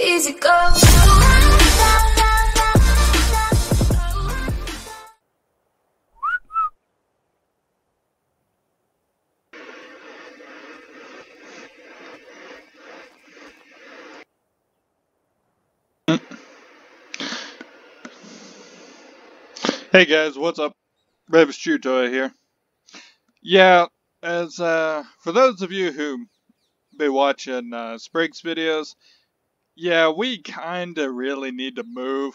easy go. Hey guys, what's up? Ravis Chutoy here. Yeah, as uh, for those of you who be watching uh, Sprig's videos, yeah, we kinda really need to move.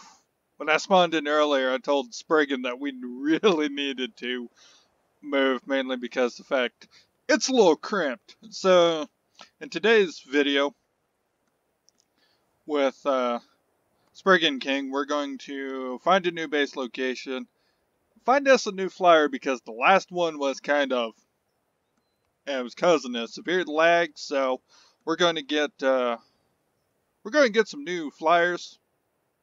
When I spawned in earlier, I told Spriggan that we really needed to move, mainly because the fact it's a little cramped. So, in today's video with uh, Spriggan King, we're going to find a new base location, find us a new flyer because the last one was kind of, it was causing a severe lag, so we're going to get, uh, we're going to get some new flyers,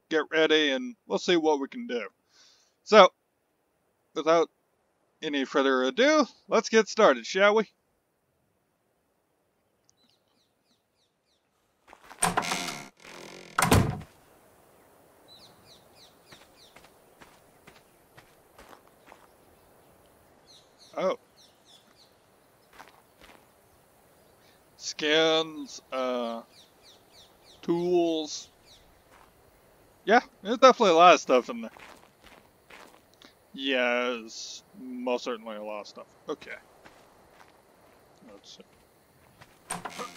get ready, and we'll see what we can do. So, without any further ado, let's get started, shall we? Oh. Skins, uh, tools. Yeah, there's definitely a lot of stuff in there. Yes, most certainly a lot of stuff. Okay. Let's see.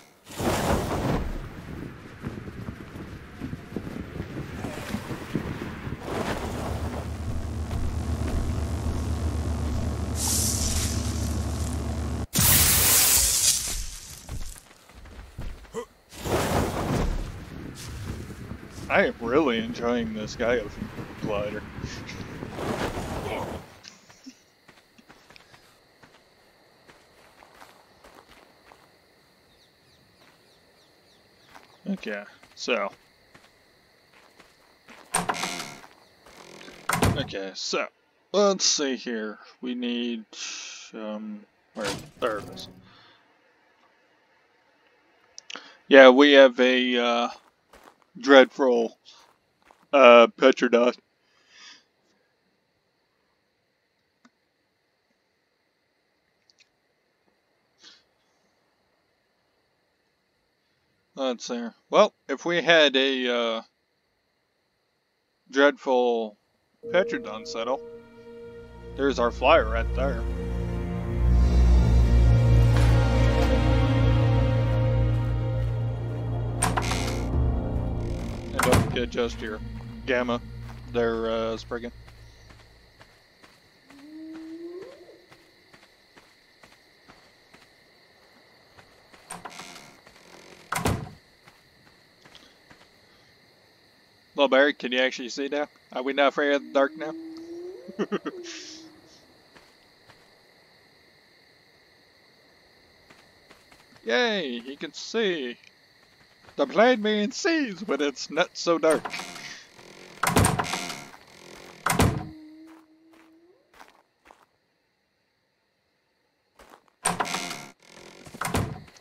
I am really enjoying this guy of glider. Okay, so. Okay, so. Let's see here. We need, um, where, there it is. Yeah, we have a, uh, dreadful, uh, Petrodot. Let's see. Well, if we had a uh, dreadful Petrodon settle, there's our flyer right there. And don't forget just your gamma there, uh, Spriggan. Little Barry, can you actually see now? Are we not afraid of the dark now? Yay, he can see. The blind man sees when it's not so dark.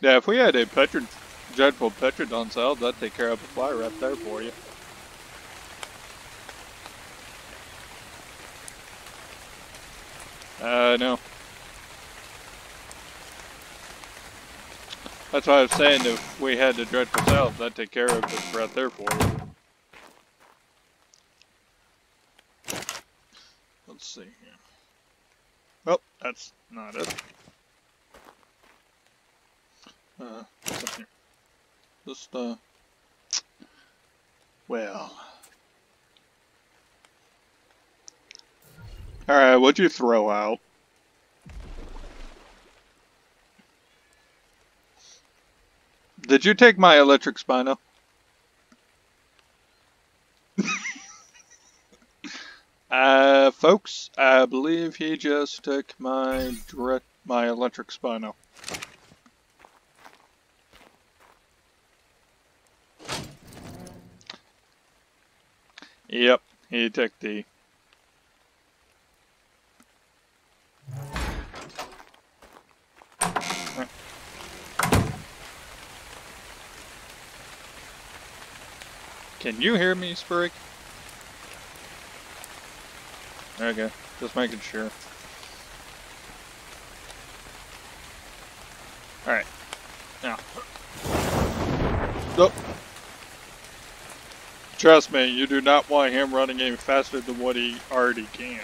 Yeah, if we had a Petron, dreadful Petrodon sale, that'd take care of a fly right there for you. Uh, no. That's why I was saying if we had the dreadful cells, that'd take care of it right there for you. Let's see here. Oh, that's not it. Uh, here? Just, uh, well. Alright, what'd you throw out? Did you take my electric spino? uh, folks, I believe he just took my direct, my electric spino. Yep, he took the Can you hear me, Sprig? Okay, just making sure. Alright. Now. Nope. Trust me, you do not want him running any faster than what he already can.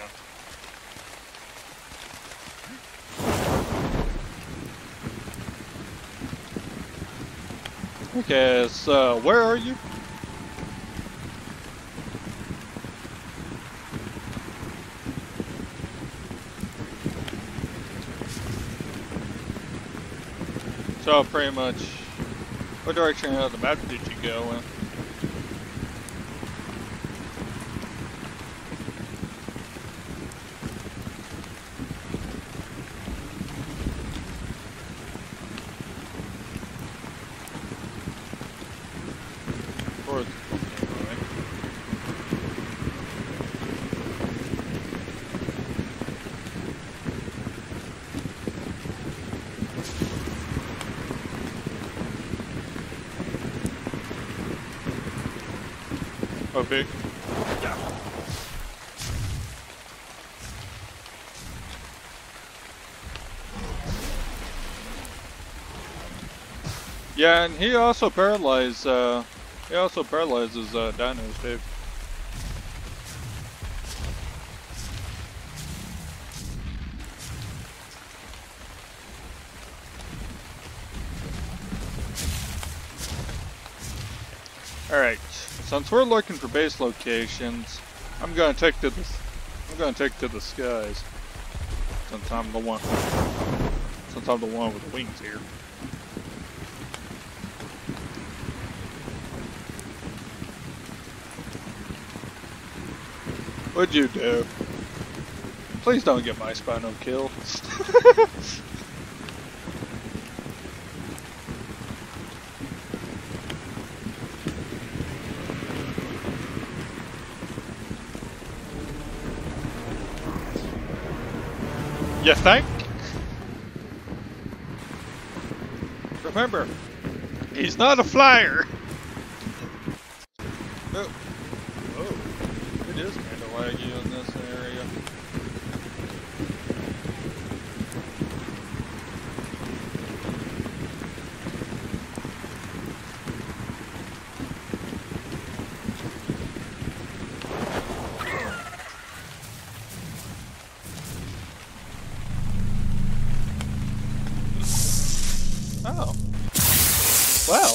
Okay, so where are you? So pretty much, what direction of the map did you go in? Towards- okay, right. Oh, big. Yeah, and he also paralyzed, uh, he also paralyzes, uh, dinos, too. Alright, since we're looking for base locations, I'm gonna take to the, I'm gonna take to the skies. Since I'm the one, since I'm the one with the wings here. What'd you do? Please don't get my spino killed. you think? Remember, he's not a flyer. Oh, oh, it is kind of laggy in this area. Oh. Well.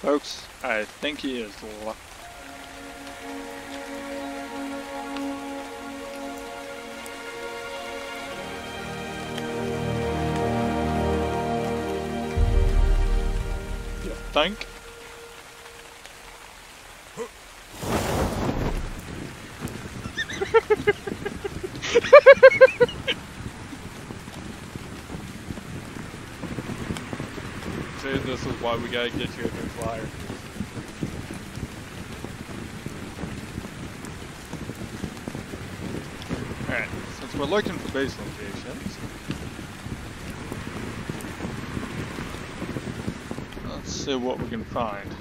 Folks, I think he is You think? See, this is why we gotta get you a new flyer. Alright, since we're looking for base locations, let's see what we can find.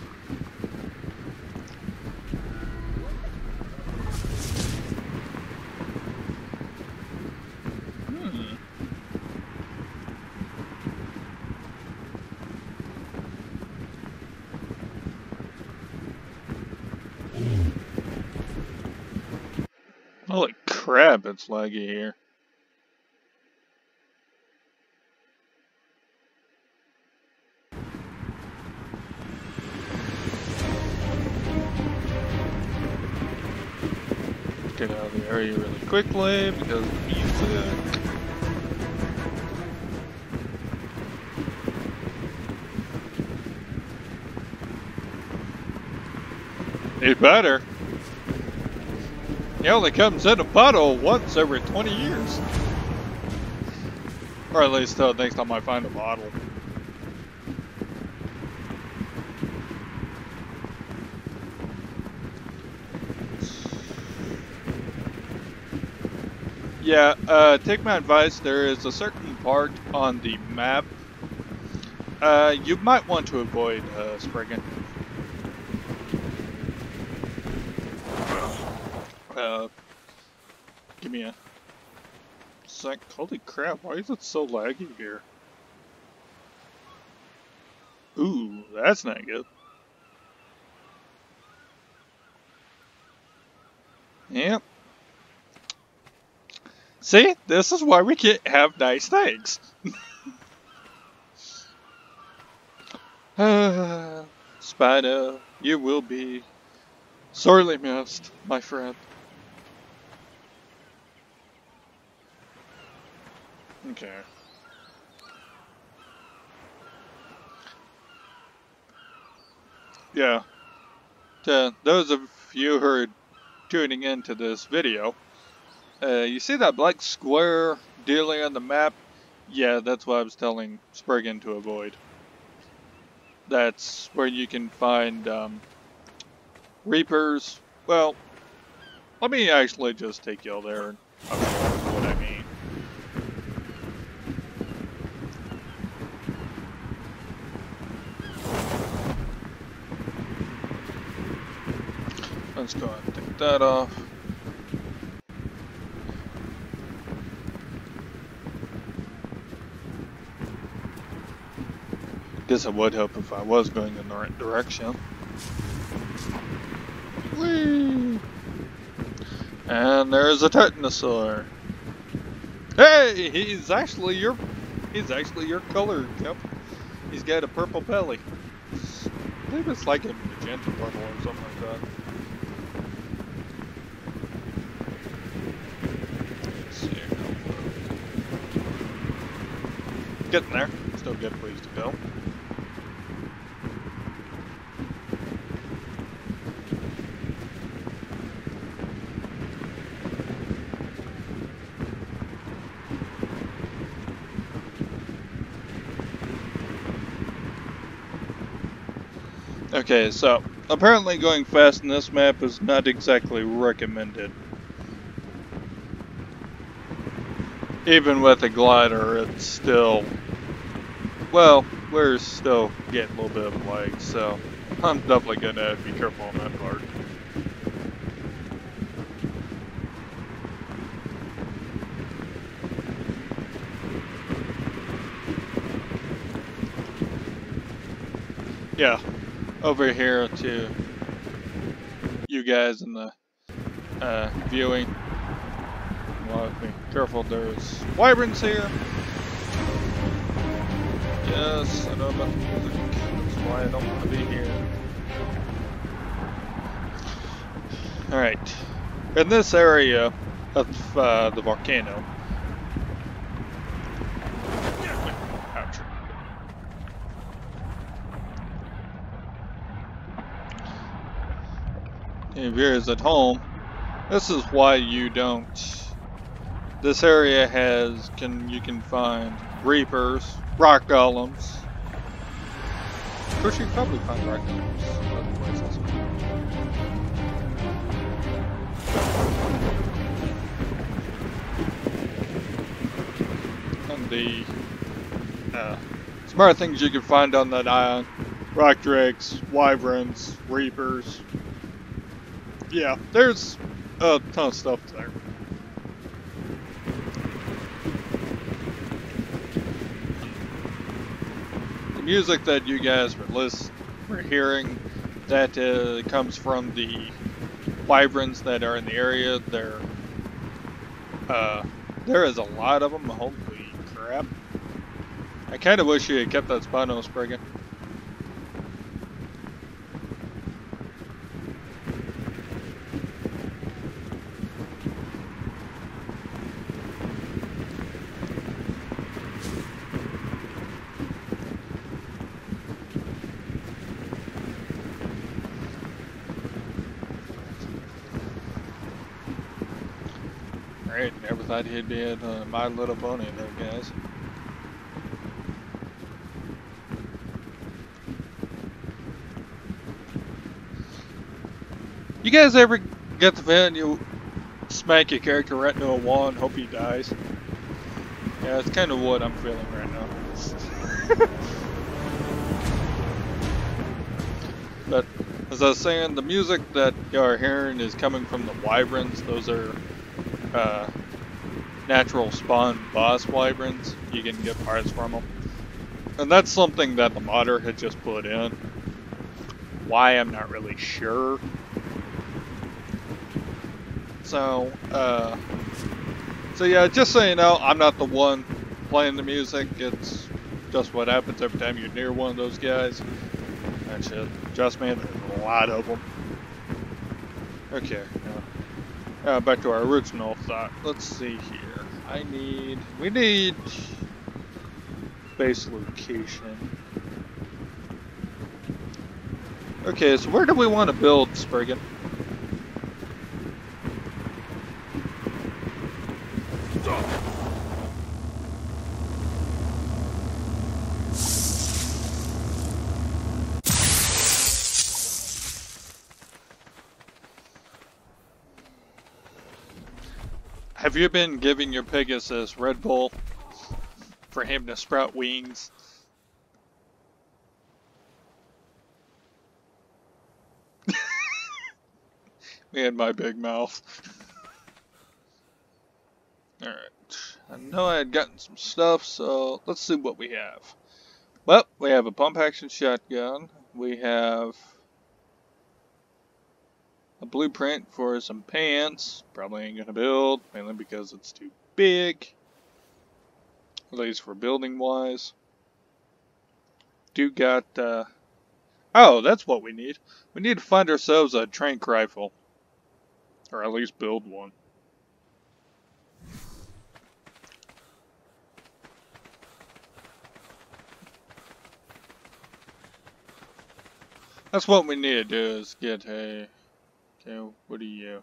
Hmm. Holy laggy here. Get out of the area really quickly because the music. It better. He only comes in a bottle once every 20 years. Or at least uh, next time I find a bottle. Yeah, uh, take my advice. There is a certain part on the map. Uh, you might want to avoid uh, Spriggan. Uh, give me a sec. Holy crap, why is it so laggy here? Ooh, that's not good. Yep. See, this is why we can't have nice things. Spider, you will be sorely missed, my friend. Okay. Yeah. To those of you who are tuning into this video, uh, you see that black square dealing on the map? Yeah, that's what I was telling Spriggan to avoid. That's where you can find um, Reapers. Well, let me actually just take you all there and I'll show you what I mean. Let's go and take that off. Guess it would help if I was going in the right direction. Whee! And there's a Titanosaur. Hey, he's actually your, he's actually your color, Yep. He's got a purple belly. I believe it's like a magenta purple or something like that. Let's see. Getting there. Still a ways to go. Okay, so apparently going fast in this map is not exactly recommended. Even with a glider, it's still, well, we're still getting a little bit of lag, so I'm definitely gonna be careful on that part. Yeah, over here to you guys in the uh, viewing. Well, be careful, there's wyverns here. Yes, I know about the music. That's why I don't want to be here. Alright. In this area of uh, the volcano. If you're at home, this is why you don't. This area has can you can find reapers, rock golems. Of course, you probably find rock golems other. And the uh, smart things you can find on that island: rock drakes, wyverns, reapers, yeah, there's a ton of stuff there. Music that you guys were list were hearing that uh, comes from the wyverns that are in the area. There, uh, there is a lot of them. Holy crap! I kind of wish you had kept that Spino Spriggan. Alright, never thought he'd be in uh, My Little Pony there, guys. You guys ever get the feeling you smack your character right into a wall and hope he dies? Yeah, it's kind of what I'm feeling right now. But as I was saying, the music that you are hearing is coming from the wyverns. Those are uh, natural spawn boss wyverns. You can get parts from them. And that's something that the modder had just put in. Why, I'm not really sure. So, uh, so yeah, just so you know, I'm not the one playing the music. It's just what happens every time you're near one of those guys. That shit. Just me, there's a lot of them. Okay, now, uh, back to our original thought. Let's see here. I need, we need base location. Okay, so where do we want to build, Spriggan? Have you been giving your Pegasus Red Bull for him to sprout wings? Me and my big mouth. Alright. I know I had gotten some stuff, so let's see what we have. Well, we have a pump action shotgun. We have a blueprint for some pants. Probably ain't gonna build, mainly because it's too big. At least for building wise. Do got, uh, oh, that's what we need. We need to find ourselves a trank rifle. Or at least build one. That's what we need to do is get a What are you?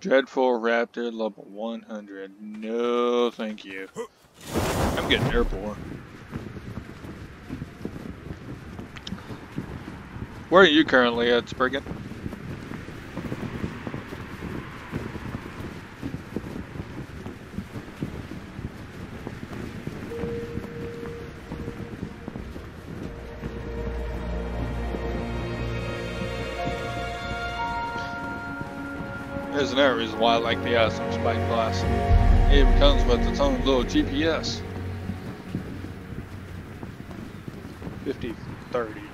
Dreadful Raptor level 100. No, thank you. I'm getting airborne. Where are you currently at, Spriggan? Another reason why I like the Awesome Spyglass. It even comes with its own little GPS. 50, 30.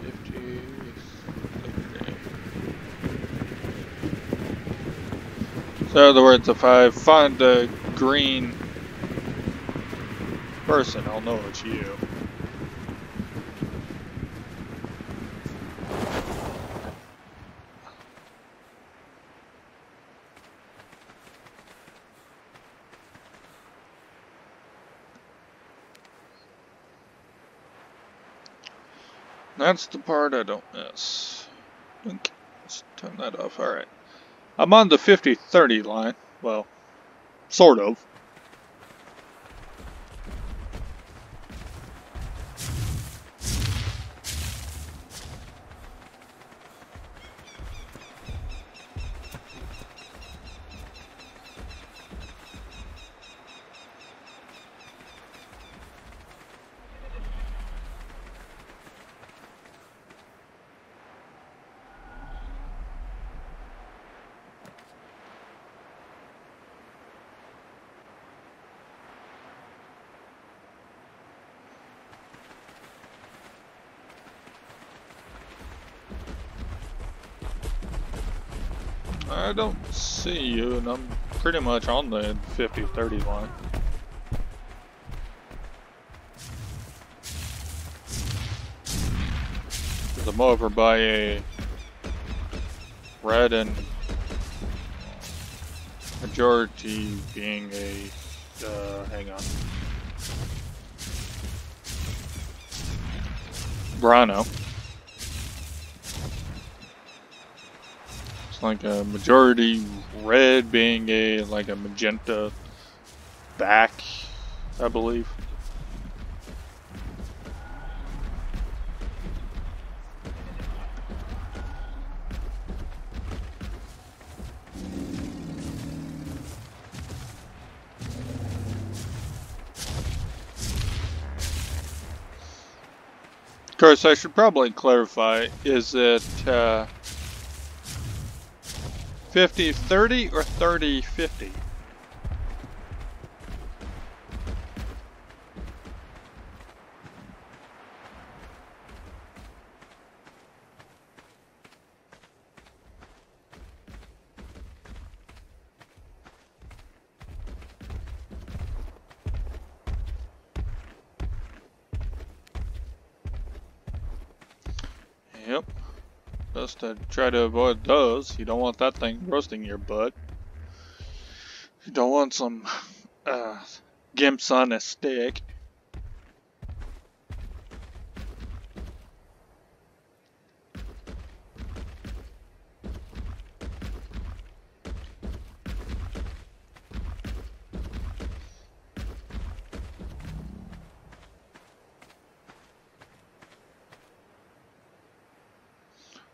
Fifty, thirty. So in other words, if I find a green person, I'll know it's you. That's the part I don't miss. Let's turn that off. Alright. I'm on the 50-30 line. Well, sort of. I don't see you, and I'm pretty much on the 50-30 line. I'm over by a red and majority being a, uh, hang on. Brano. It's like a majority red being a like a magenta back, I believe. Of course, I should probably clarify is that uh, 50-30 or 30-50? Yep. Just to try to avoid those. You don't want that thing roasting your butt. You don't want some uh, gimps on a stick.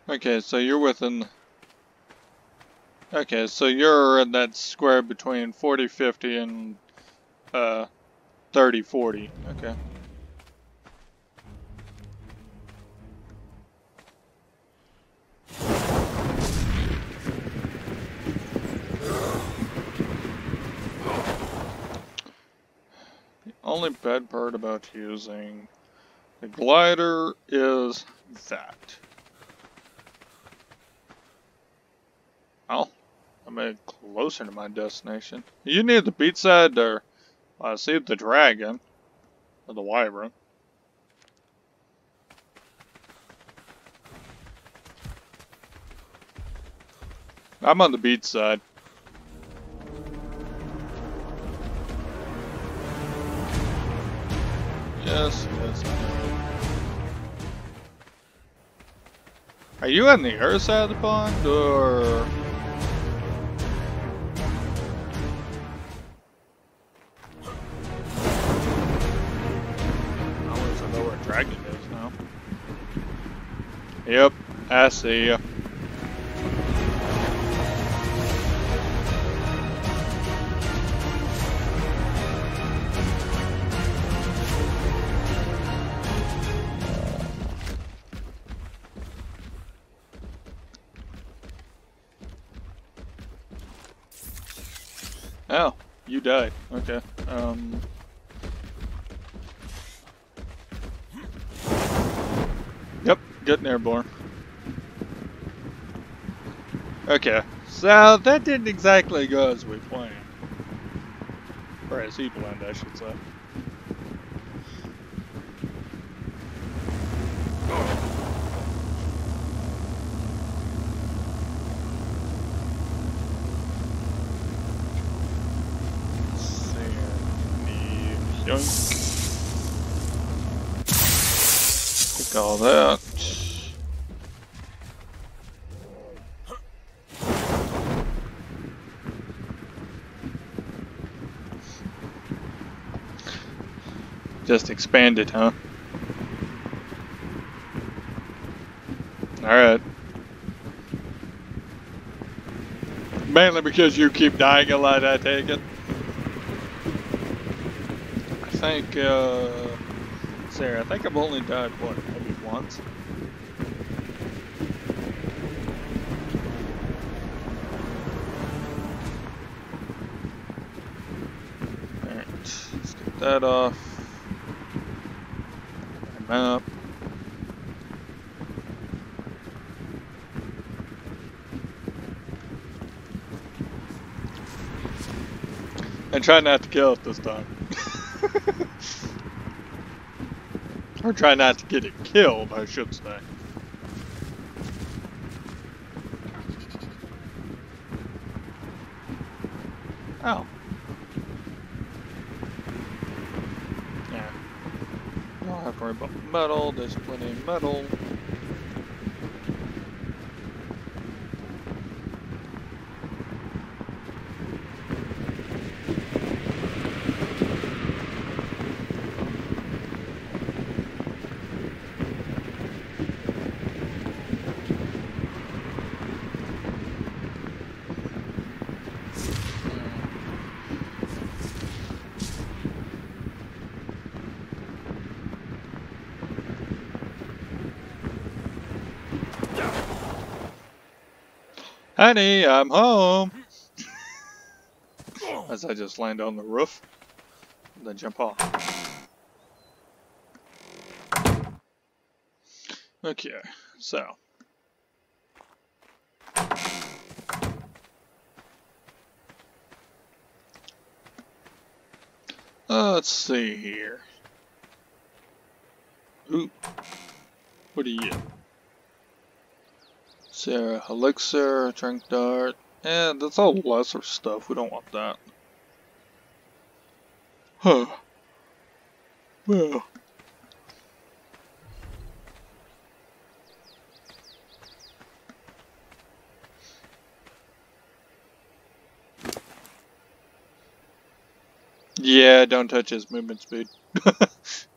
Okay, so you're within... Okay, so you're in that square between 40, 50 and uh, 30, 40. Okay. The only bad part about using the glider is that. Well, I'm closer to my destination. You need the beat side or I see the dragon or the wyvern. I'm on the beach side. Yes, yes. Are you on the other side of the pond or? I see ya. Oh, you died. Okay. Um. Yep, getting airborne. Okay, so that didn't exactly go as we planned. Or as he planned, I should say. Take all that. Just expanded, huh? Alright. Mainly because you keep dying a lot, I take it. I think, uh, Sarah, I think I've only died, what, maybe once? Alright, let's get that off. Uh, and try not to kill it this time. or try not to get it killed, I should say. Oh. Yeah. Don't have metal, there's plenty of metal. Honey, I'm home. As I just land on the roof, and then jump off. Okay, so. Uh, let's see here. Ooh. What are you? Elixir, drink dart. Yeah, that's all lesser stuff. We don't want that. Huh. Well. Yeah, don't touch his movement speed.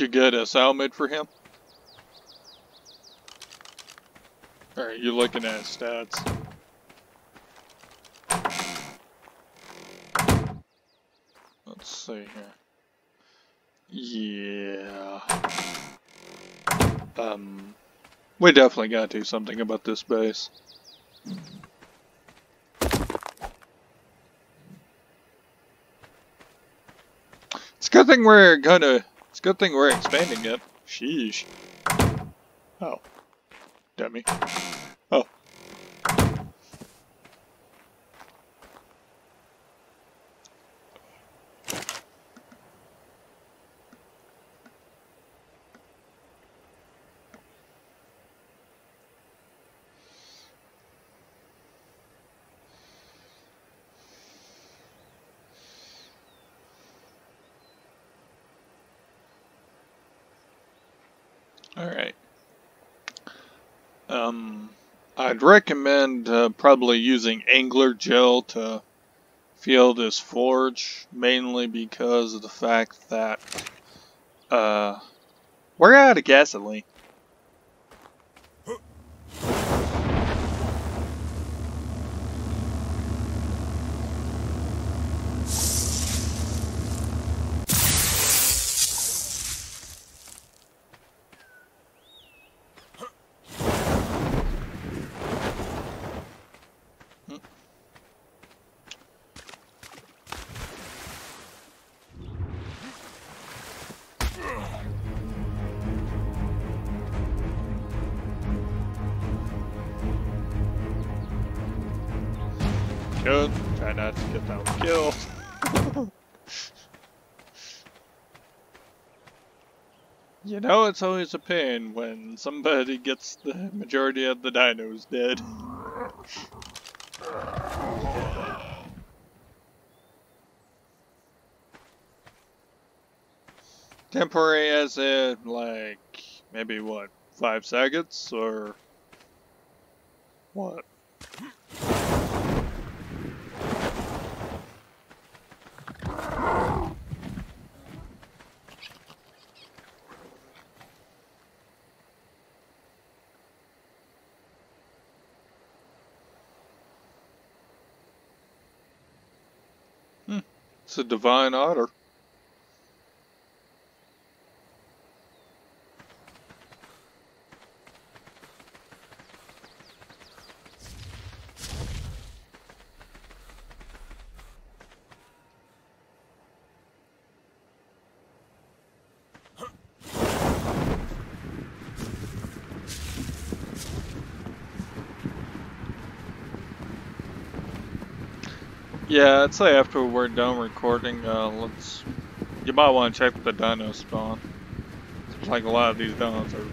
you get a Salmid for him? Alright, you're looking at stats. Let's see here. Yeah. Um, we definitely gotta do something about this base. It's a good thing we're gonna. It's a good thing we're expanding it. Sheesh. Oh. Dummy. Oh. Alright. Um, I'd recommend uh, probably using angler gel to fuel this forge, mainly because of the fact that uh, we're out of gasoline. You know, it's always a pain when somebody gets the majority of the dinos dead. Temporary as in, like, maybe what, five seconds, or what? It's divine otter. Yeah, I'd say after we're done recording, uh, let's. You might want to check the dino spawn. Seems like a lot of these dinos are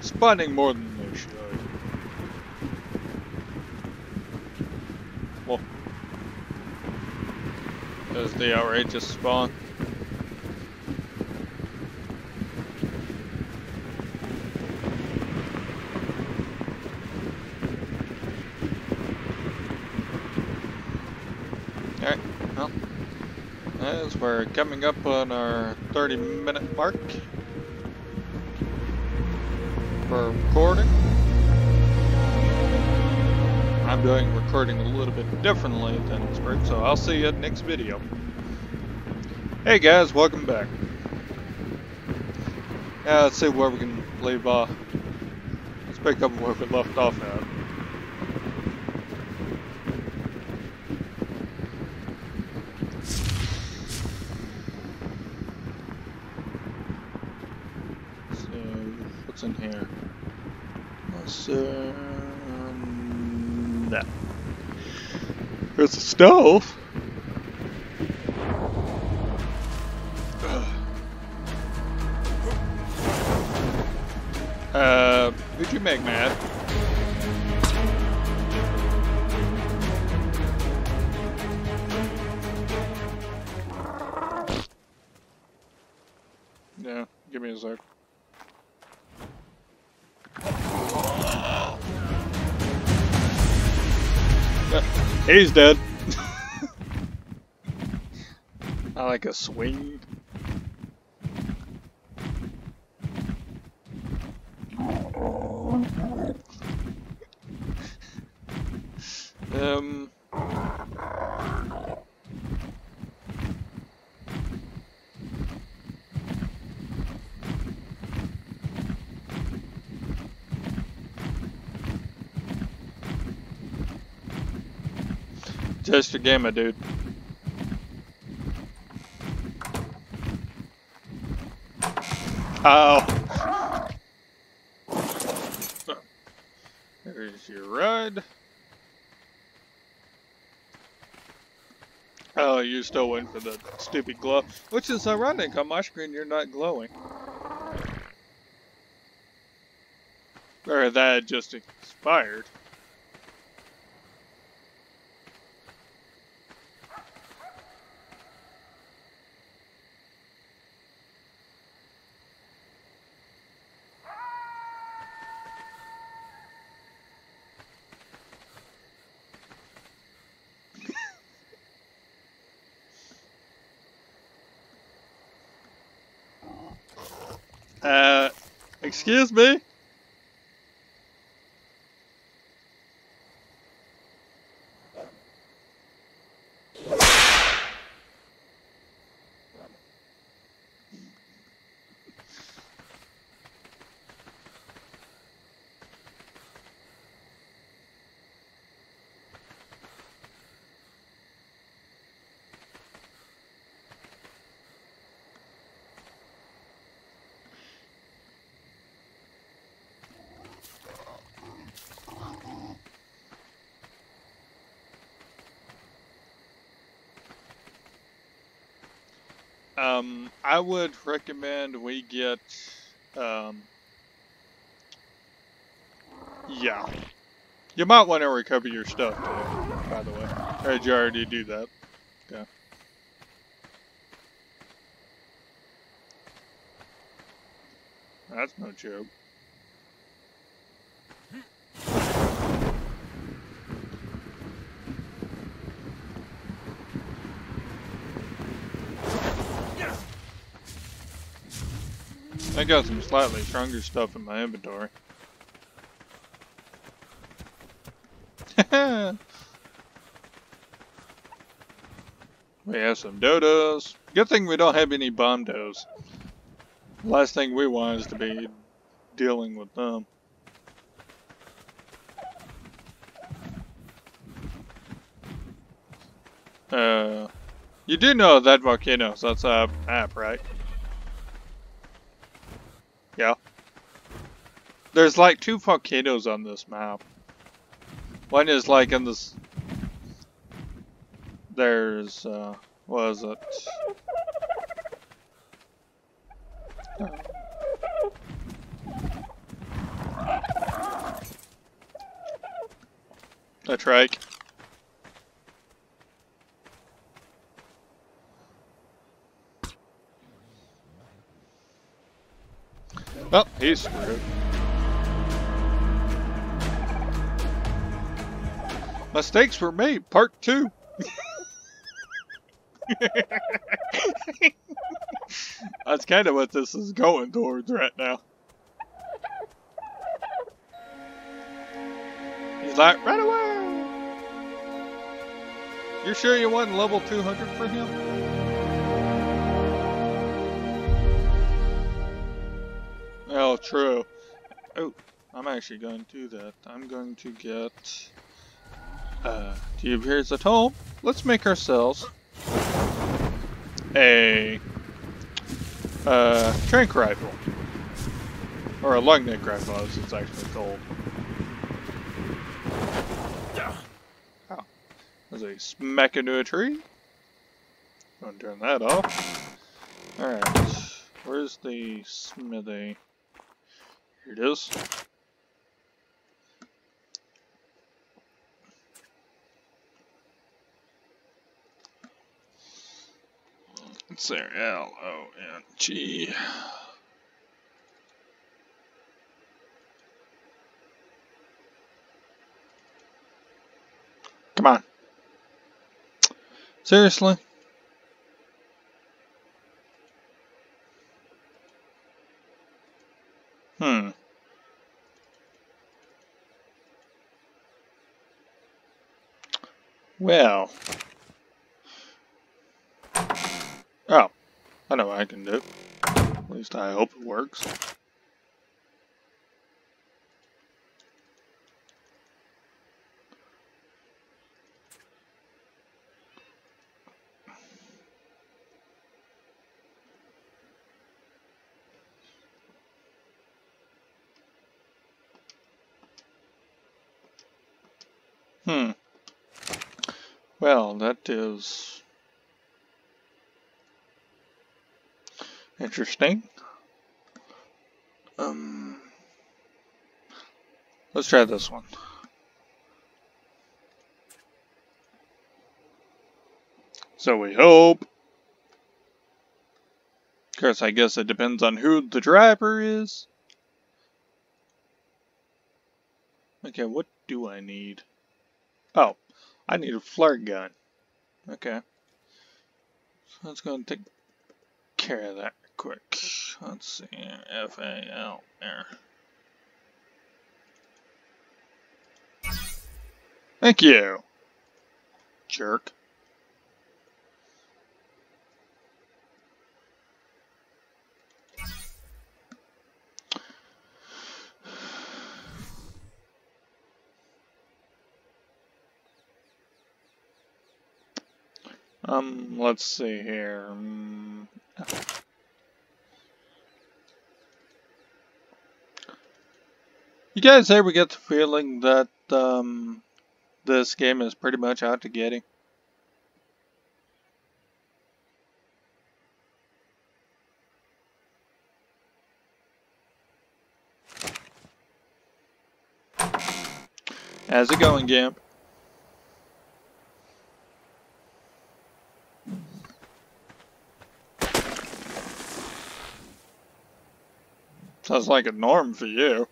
spawning more than they should. Well, there's the outrageous spawn. Alright, well, as we're coming up on our 30 minute mark for recording. I'm doing recording a little bit differently than Spurt, so I'll see you at next video. Hey guys, welcome back. Yeah, let's see where we can leave off. Let's pick up where we left off at. So, what's in here? What's, um, that. Stove. Uh, who'd you make mad? Yeah, give me a sec. He's dead. I like a swing. Um. Just a game, my dude. Oh. There's your ride. Oh, you're still waiting for the stupid glow. Which is ironic, on my screen you're not glowing. Or that just expired. Uh, excuse me? Um, I would recommend we get, um, yeah. You might want to recover your stuff too, by the way. Or did you already do that? Okay. That's no joke. Got some slightly stronger stuff in my inventory. we have some dodos. Good thing we don't have any bomb dos. Last thing we want is to be dealing with them. Uh, you do know that volcanoes, that's a app, right? Yeah. There's like two volcanoes on this map. One is like in this. There's, uh, what is it? A trike. Well, he's screwed. Mistakes were made, part two. That's kind of what this is going towards right now. He's like, right away! You're sure you want level 200 for him? Oh, true. Oh, I'm actually going to do that. I'm going to get... Uh, do you appears at home? Let's make ourselves a uh, trank rifle. Or a long neck rifle, as it's actually called. Oh. There's a smack into a tree. I'm Gonna turn that off. Alright. Where's the smithy? Here it is. It's there. L O N G. Come on. Seriously? Hmm. Well. Oh. I know I can do. At least I hope it works. Hmm. Well, that is interesting. Um, let's try this one. So we hope. Of course, I guess it depends on who the driver is. Okay, what do I need? Oh, I need a flare gun. Okay. So let's go and take care of that quick. Let's see. F-A-L there. Thank you. Jerk. Um, let's see here. Um, you guys ever get the feeling that um, this game is pretty much out to get you? How's it going, Gimp? Sounds like a norm for you.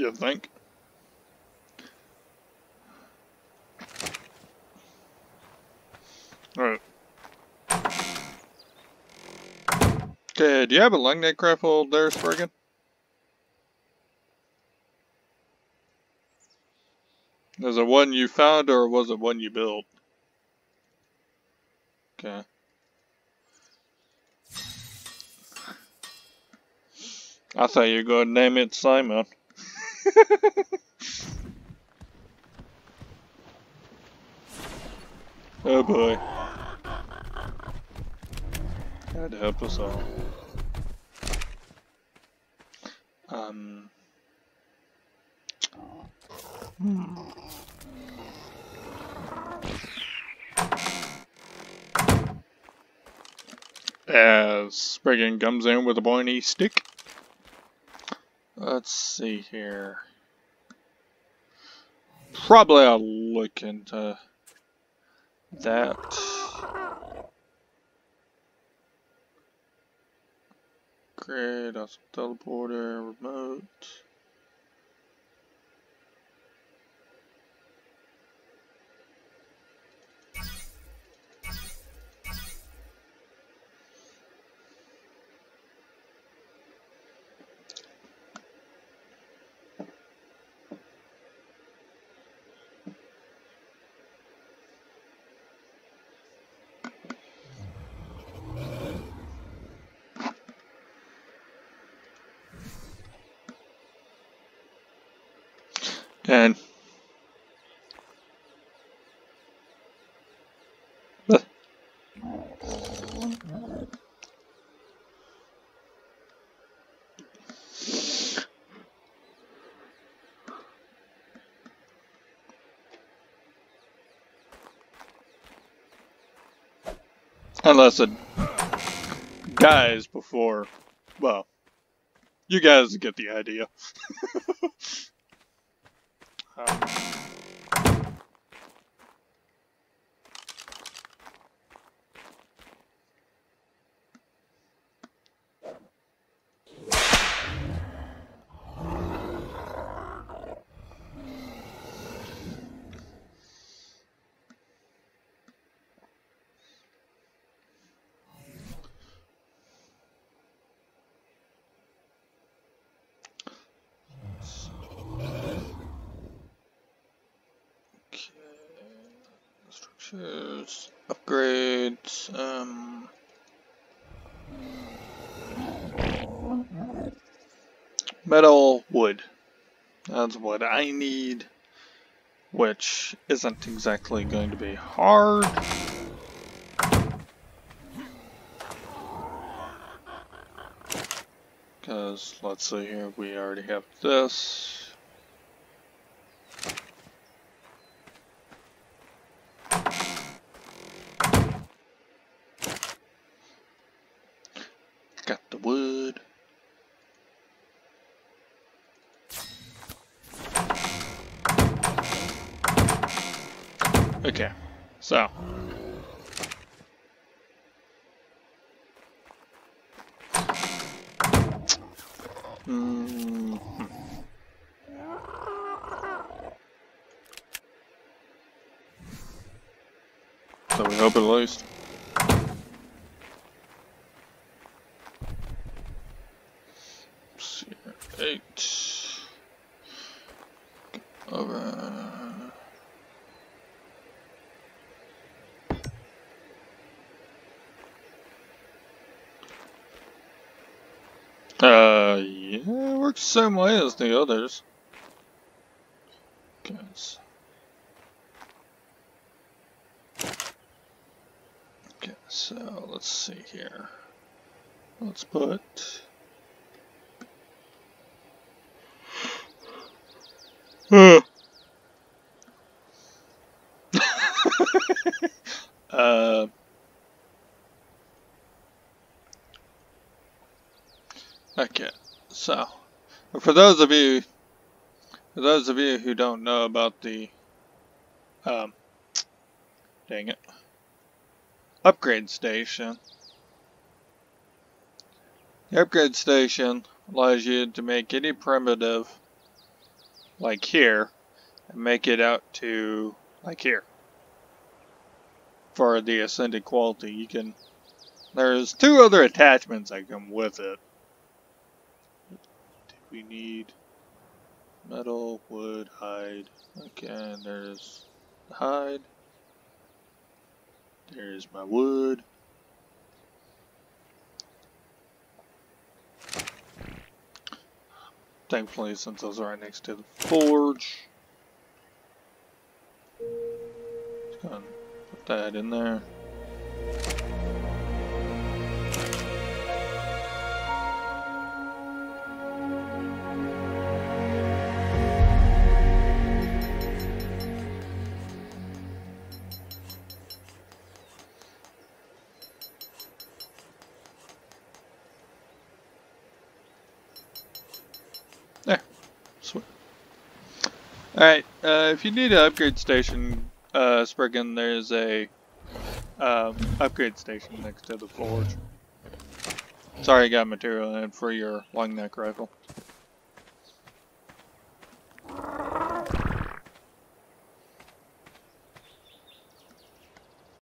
You think? Alright. Okay, do you have a long neck rifle there, Spurgeon? Is it one you found or was it one you built? Okay. I thought you were going to name it Simon. oh boy. God help us all. Um. Hmm. As Spriggan comes in with a pointy stick. Let's see here. Probably I'll look into that. Great, awesome teleporter, remote. And Unless it dies before, well, you guys get the idea. um, Okay. Structures, upgrades, um. Metal, wood. That's what I need. Which isn't exactly going to be hard. Because, let's see here, we already have this. Got the wood. Okay, so. Mm -hmm. So we hope at least. see here. Eight. Over. Uh, yeah, it works the same way as the others. Guys. Okay, so let's see here. Let's put. uh. Okay, so for those of you, for those of you who don't know about the, um, dang it, upgrade station. The upgrade station allows you to make any primitive, like here, and make it out to, like here. For the ascended quality, you can, there's two other attachments that come with it. We need metal, wood, hide. Okay, there's the hide. There's my wood. Thankfully, since I was right next to the forge, just gonna put that in there. Alright, uh, if you need an upgrade station, uh, Spriggan, there's a um, upgrade station next to the forge. Sorry I got material in for your long neck rifle.